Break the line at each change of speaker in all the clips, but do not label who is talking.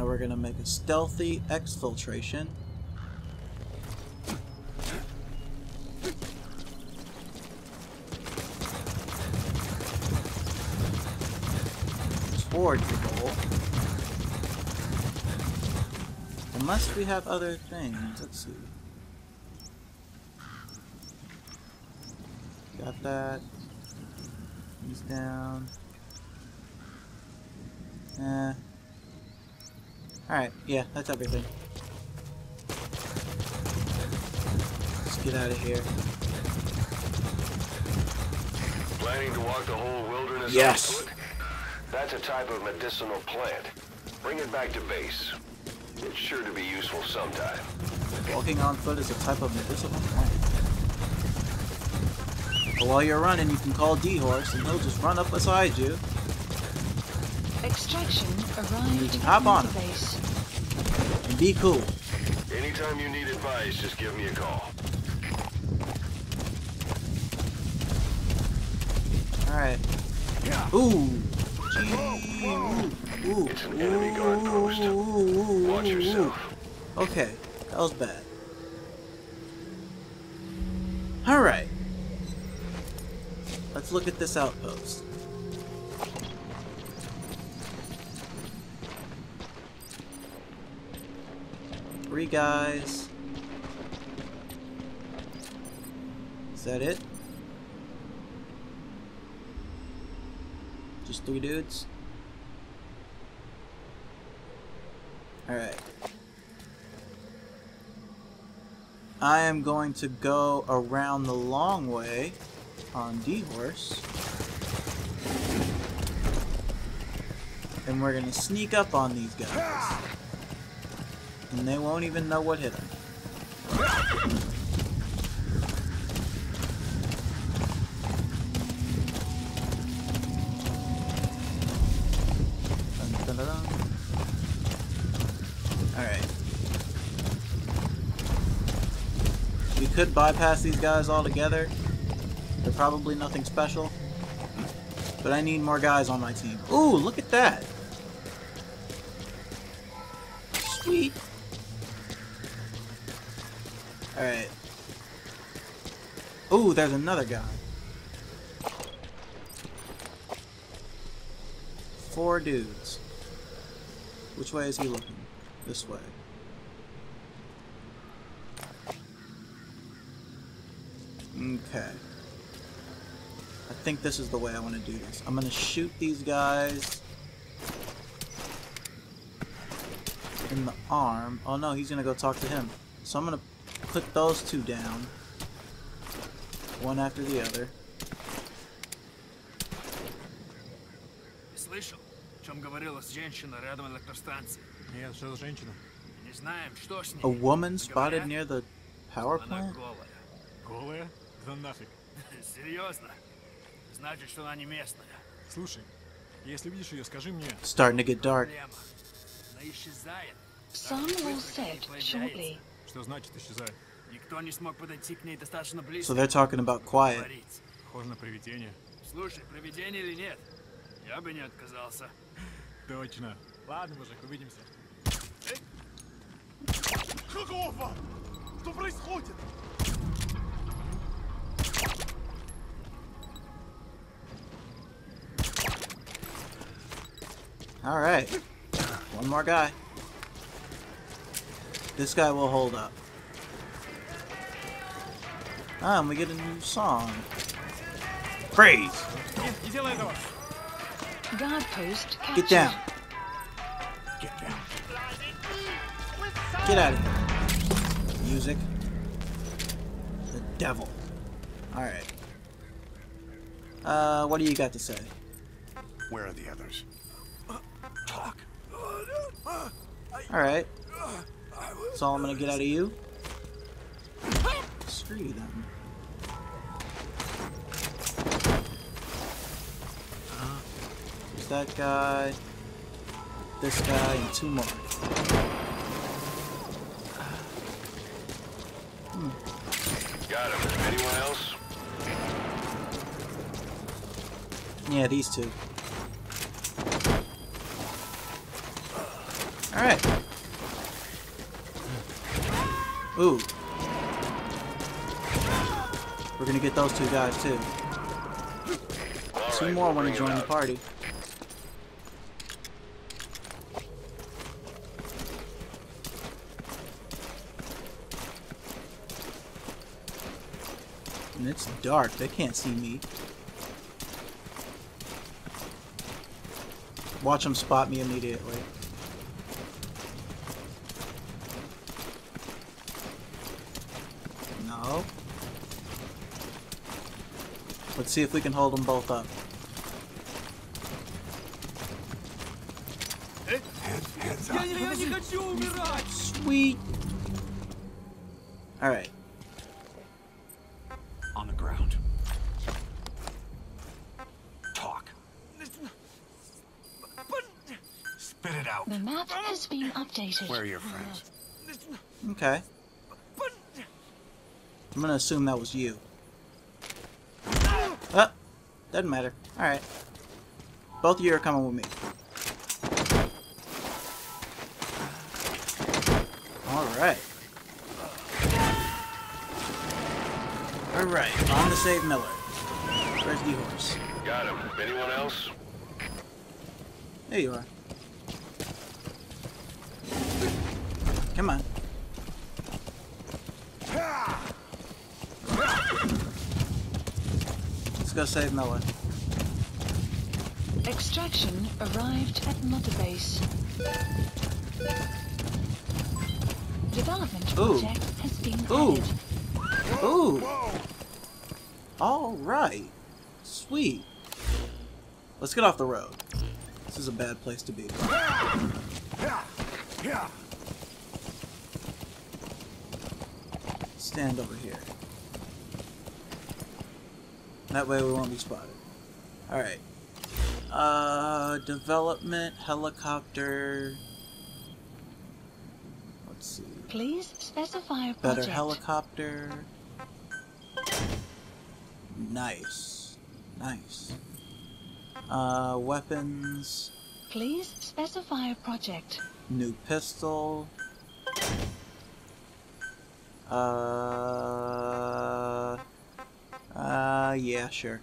Now we're gonna make a stealthy exfiltration. Towards the goal. Unless we have other things. Let's see. Got that. He's down. Eh. Alright, yeah, that's everything. Let's get out of here.
Planning to walk the whole wilderness
Yes.
on foot? That's a type of medicinal plant. Bring it back to base. It's sure to be useful sometime.
Walking on foot is a type of medicinal plant. But while you're running, you can call D-Horse, and he'll just run up beside you.
Extraction arrived
hop on
base.
And be cool.
Anytime you need advice, just give me a call.
Alright. Ooh! Gee, ooh, ooh,
It's an enemy guard post.
ooh, ooh, ooh,
Watch
ooh, ooh.
yourself.
Okay, that was bad. Alright. Let's look at this outpost. Three guys. Is that it? Just three dudes? Alright. I am going to go around the long way on D-Horse. And we're gonna sneak up on these guys. And they won't even know what hit them. Alright. We could bypass these guys altogether. They're probably nothing special. But I need more guys on my team. Ooh, look at that! Sweet! Alright. Ooh, there's another guy. Four dudes. Which way is he looking? This way. Okay. I think this is the way I want to do this. I'm gonna shoot these guys in the arm. Oh no, he's gonna go talk to him. So I'm gonna put those two down. One after the other.
Слышал, о чем говорила женщина рядом электростанции?
Нет, что за женщина?
Не знаем, что с ней.
A woman
Но
spotted
говорят,
near the power
Она
plant?
голая.
Голая? Да нафиг.
Серьезно? Значит, что она не местная.
Слушай, если видишь ее, скажи мне.
Starting to get dark.
Проблема. Она исчезает.
Some will set shortly.
Что значит исчезает?
Никто не смог подойти к ней достаточно
So
близко.
they're talking about quiet.
Говорить.
Похоже на привидение.
Слушай, провидение или нет? Я бы не отказался.
Точно. Ладно, мужик, увидимся.
Какого? Что происходит?
Alright. One more guy. This guy will hold up. Ah, and we get a new song. Praise!
God. post
Get down.
Get down.
Get out of here. Music. The devil. Alright. Uh, what do you got to say?
Where are the others?
Talk.
Alright. That's all I'm gonna get out of you. Screw you then. Uh, there's that guy, this guy, and two more.
Got him. Anyone else?
Yeah, these two. Alright. Ooh. We're gonna get those two guys too. Two more to join the party. And it's dark, they can't see me. Watch them spot me immediately. No. Let's see if we can hold them both up. Sweet. Alright.
On the ground. Talk. Spit it out.
The map has been updated.
Where are your friends?
Okay. I'm gonna assume that was you. Doesn't matter. Alright. Both of you are coming with me. Alright. Alright, on to save Miller. Where's the horse?
Got him. Anyone else?
There you are. Come on. Let's go save Miller.
Extraction arrived at Mother Base. Development
Ooh.
project has been
Ooh.
added.
Ooh! Alright. Sweet. Let's get off the road. This is a bad place to be. Stand over here. That way we won't be spotted. Alright. Uh, development, helicopter. Let's see.
Please specify a
Better
project.
helicopter. Nice. Nice. Uh, weapons.
Please specify a project.
New pistol. Uh. Uh, yeah, sure.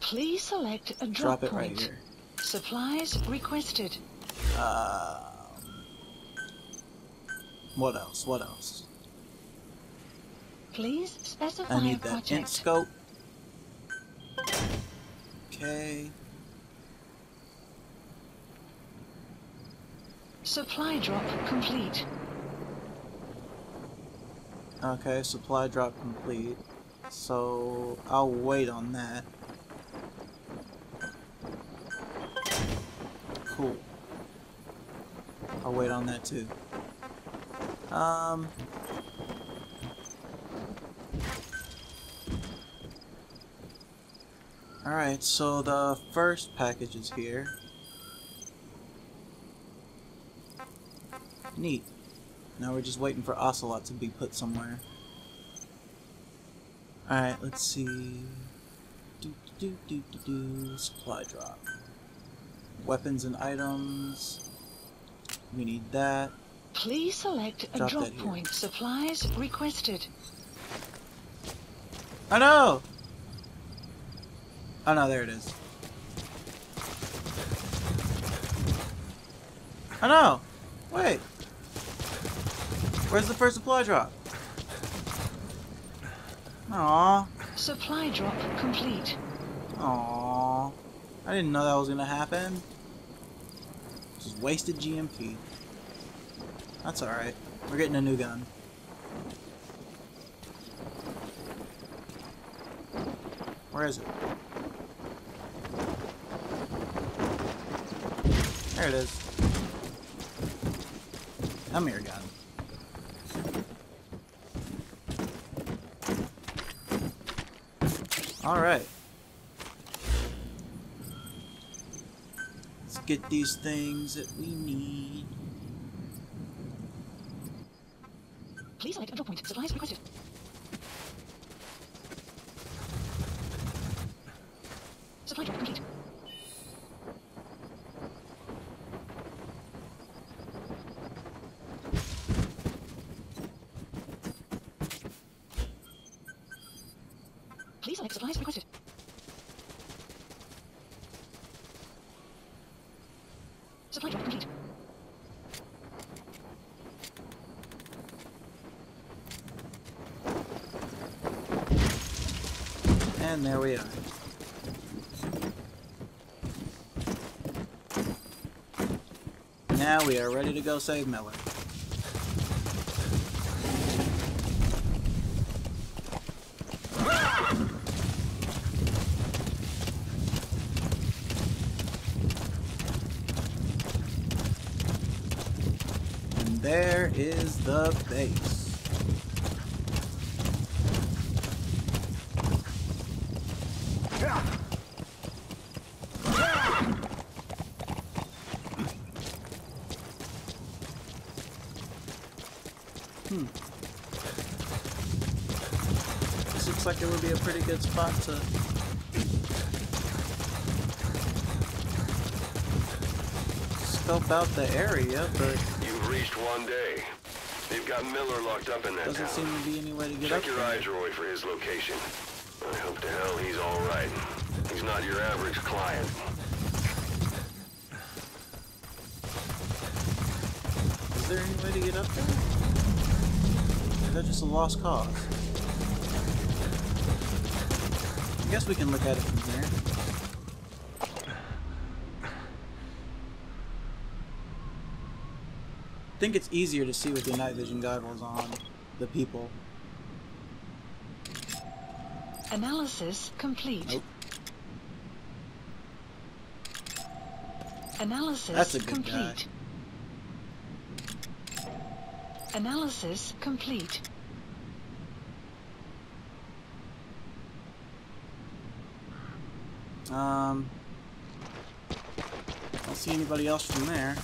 Please select a drop,
Drop it
point.
right here.
Supplies requested.
Um, what else? What else?
Please specify
I need that
project.
int scope. Okay.
Supply drop complete.
Okay, supply drop complete. So I'll wait on that. Cool. I'll wait on that too. Um. Alright, so the first package is here. Neat. Now we're just waiting for Ocelot to be put somewhere. Alright, let's see. Do, do, do, do, do. Supply drop. Weapons and items. We need that.
Please select a
Drop
drop
here.
point. Supplies requested.
Oh no! Oh no, there it is. Oh no! Wait! Where's the first supply drop? Aww.
Supply drop complete.
Aww. I didn't know that was gonna happen. Just wasted GMP. That's alright. We're getting a new gun. Where is it? There it is. Come here, gun. Alright. Let's get these things that we need.
Please select a drop point. Supplies requested. Supply drop complete. Supply drop complete.
And there we are. Now we are ready to go save Miller. And there is the base. This looks like it would be a pretty good spot to scope out the area, but
You've reached one day. They've got Miller locked up in that
doesn't
town.
seem to be any way to get
Check
up
your
there.
eyes, Roy, for his location. I hope to hell he's all right. He's not your average client.
Is there any way to get up there? Is that just a lost cause? I guess we can look at it from here. I think it's easier to see with the night vision goggles on the people.
Analysis complete.
Nope.
Analysis
That's a good
complete. Analysis complete.
Um, I don't see anybody else from there.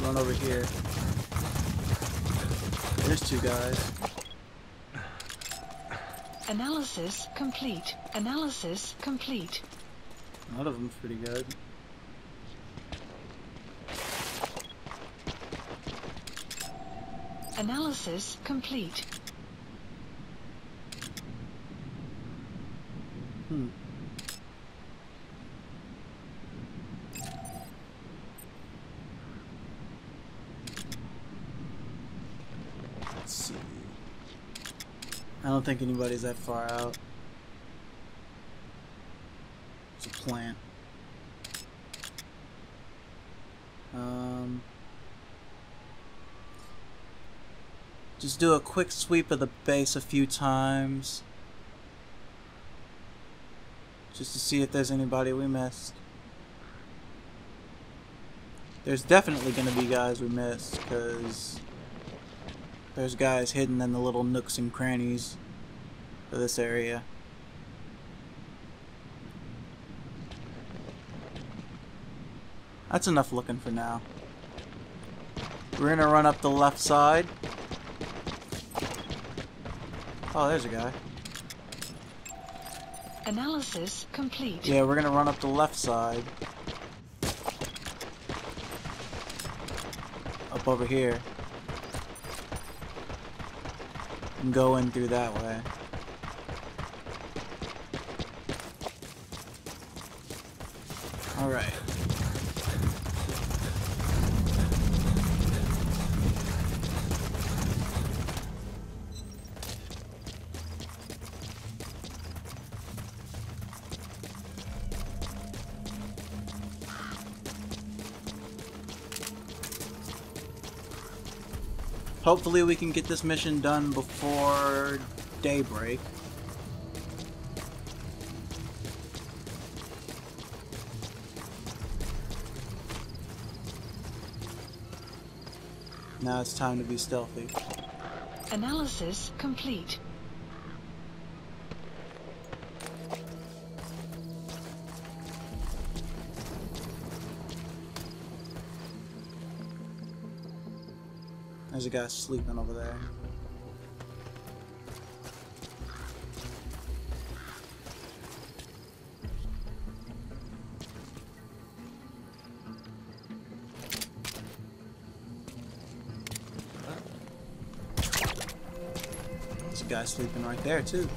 Run over here. There's two guys.
Analysis complete. Analysis complete.
One of them's pretty good.
Analysis complete.
Hmm. Let's see. I don't think anybody's that far out. It's a plant. Um, just do a quick sweep of the base a few times. Just to see if there's anybody we missed. There's definitely going to be guys we missed, because there's guys hidden in the little nooks and crannies of this area. That's enough looking for now. We're gonna run up the left side. Oh, there's a guy.
Analysis complete.
Yeah, we're gonna run up the left side. Up over here. And go in through that way. Hopefully we can get this mission done before daybreak. Now it's time to be stealthy.
Analysis complete.
A guy sleeping over there. There's a guy sleeping right there too.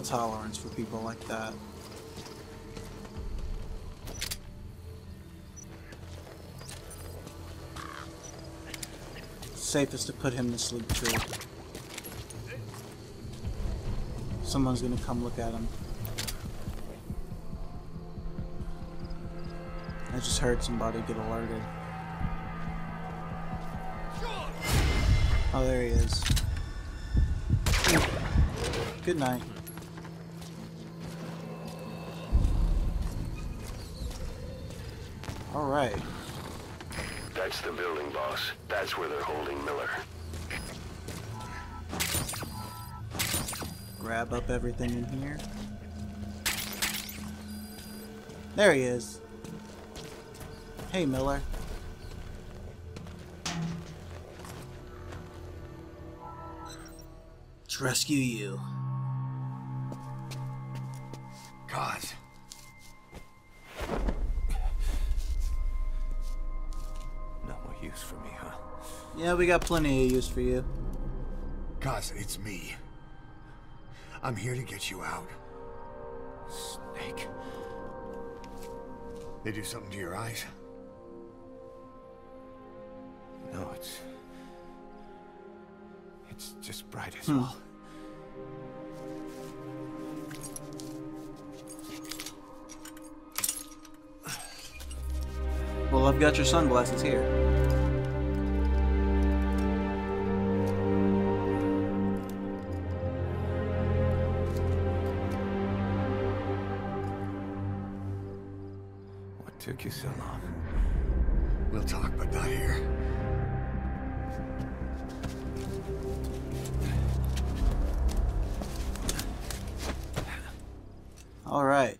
No tolerance for people like that. Safest to put him to sleep too. Someone's gonna come look at him. I just heard somebody get alerted. Oh, there he is. Good night. Alright.
That's the building, boss. That's where they're holding Miller.
Grab up everything in here. There he is. Hey, Miller. Let's rescue you. We got plenty of use for you.
Cause it's me. I'm here to get you out. Snake. They do something to your eyes? No, it's... It's just bright as hmm. well.
Well, I've got your sunglasses here.
Took you so long? We'll talk, but not here.
Alright.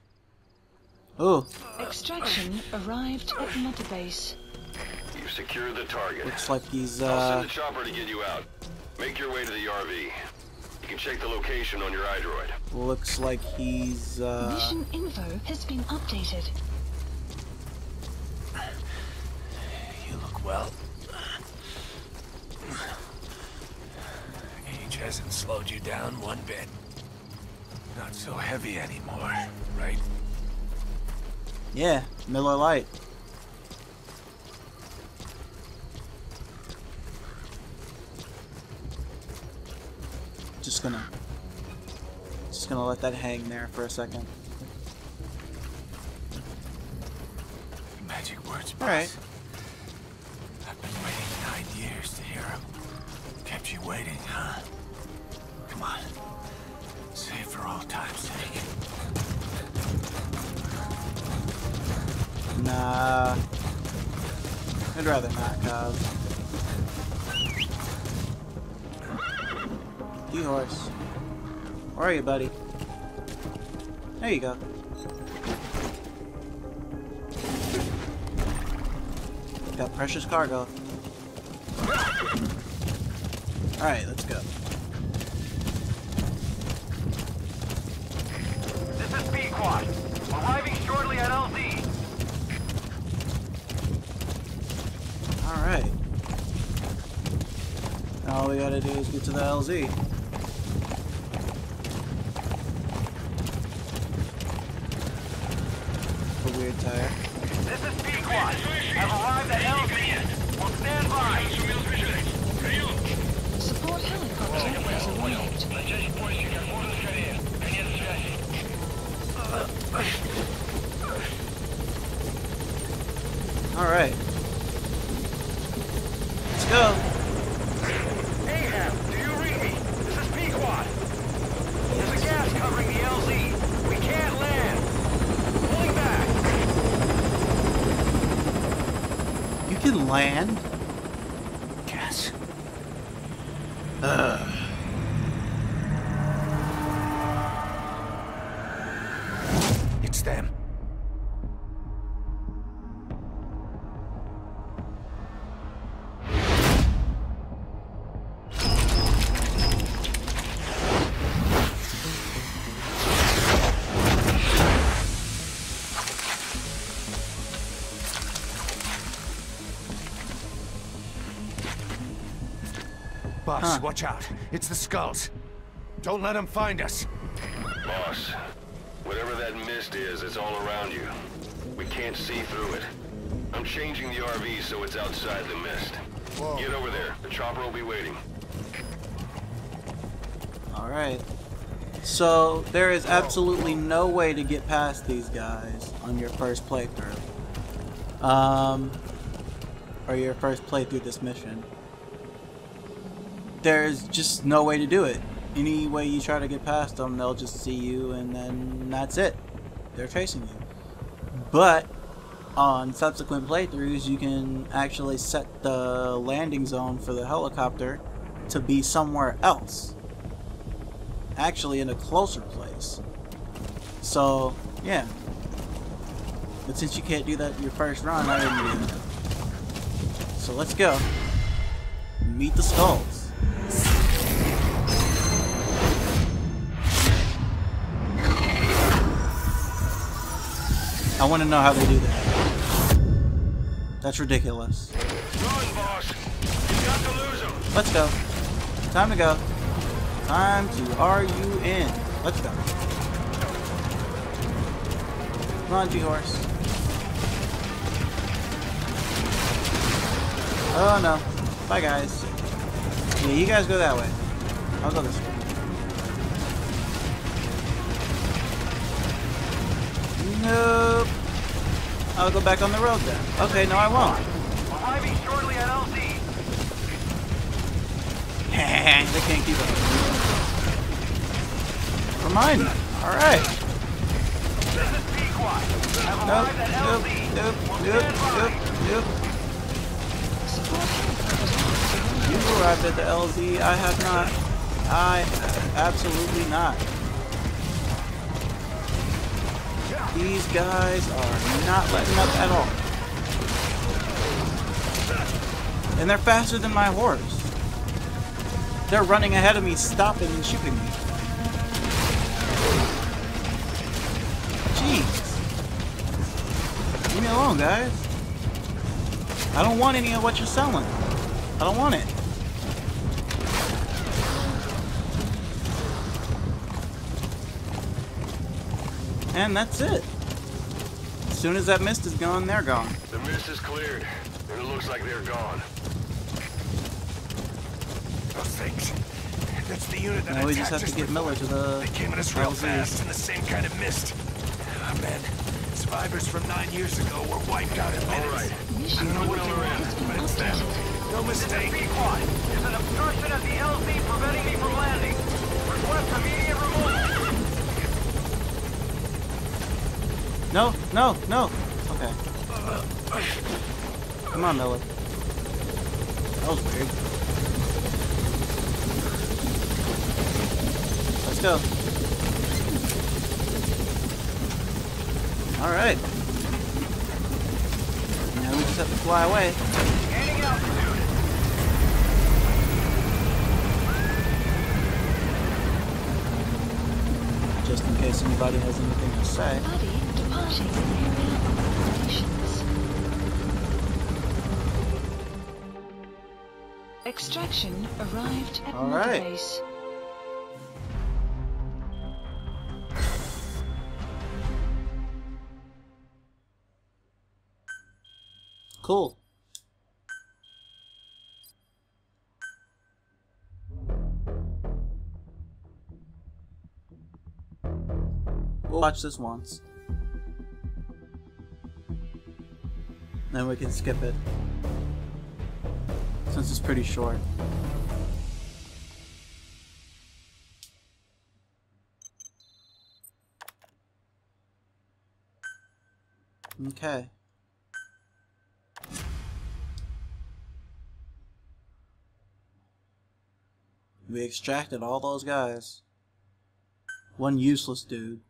Oh,
Extraction arrived at Mother Base.
You secure the target.
looks like he's,
I'll
uh...
send the chopper to get you out. Make your way to the RV. You can check the location on your iDroid.
Looks like he's, uh...
Mission info has been updated.
You look well. Age hasn't slowed you down one bit. Not so heavy anymore, right?
Yeah, Miller Lite. Just gonna... Just gonna let that hang there for a second.
Magic words, boss.
Alright.
I've
Nah. I'd rather not, Cobb. You horse. Where are you, buddy? There you go. Got precious cargo. Alright, let's go.
This is Pequod. Arriving shortly at LZ.
Alright. Now all we gotta do is get to the LZ. A weird tire.
This is Pequod. Have arrived at LZ. We'll stand by.
Support helicopter has arrived.
Alright. Let's
Boss,
Huh.
watch out. It's the skulls. Don't let them find us.
Boss, whatever that mist is, it's all around you. We can't see through it. I'm changing the RV so it's outside the mist.
Whoa.
Get over there. The chopper will be waiting.
Alright. So, there is absolutely no way to get past these guys on your first playthrough. Um, or your first playthrough this mission. There's just no way to do it. Any way you try to get past them, they'll just see you and then that's it. They're chasing you. But, on subsequent playthroughs, you can actually set the landing zone for the helicopter to be somewhere else actually in a closer place. So, yeah. But since you can't do that your first run, I didn't do that. So let's go. Meet the skulls. I want to know how they do that. That's ridiculous.
Run!
Let's go. Time to go. Time to R-U-N. Let's go. On, D-Horse. Oh no. Bye guys. Yeah, you guys go that way. I'll go this way. Nope. I'll go back on the road then. Okay, no I won't.
Arriving shortly at LZ.
they can't keep up. Remind me. Alright.
This is Pequod.
Nope, nope, nope, nope, nope, nope. You arrived at the LZ. I have not. I absolutely not. These guys are not letting up at all. And they're faster than my horse. They're running ahead of me, stopping and shooting me. Jeez. Leave me alone, guys. I don't want any of what you're selling. I don't want it. And that's it. As soon as that mist is gone, they're gone.
The mist is cleared, and it looks like they're gone.
Oh, thanks. That's the unit that
Now we just have
attacked
to
us
get Miller to the
They came at us real fast in the same kind of mist. Ah, man. Survivors from nine years ago were wiped out in minutes.
All right.
Mission
I don't know where
control
we're in,
but it's them. No mistake.
Pequod. There's an obstruction at the LZ preventing me from landing.
No, no, no. Okay. Come on, Miller. That was weird. Let's go. Alright. Now we just have to fly away. Just in case anybody has anything to say.
Buddy area of operations. Extraction arrived at
All right.
base.
Cool. We'll watch this once. Then we can skip it. Since it's pretty short. Okay. We extracted all those guys. One useless dude.